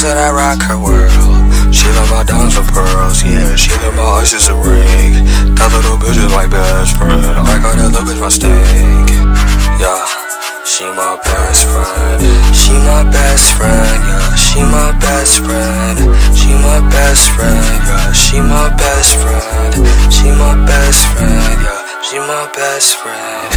Said I rock her world. She love my diamonds and pearls, yeah. She love my eyes and a ring. That little bitch is my best friend. I like how that little bitch my steak. Yeah, she my best friend. She my best friend, yeah. She my best friend. She my best friend, yeah. She my best friend. She my best friend, yeah. She my best friend.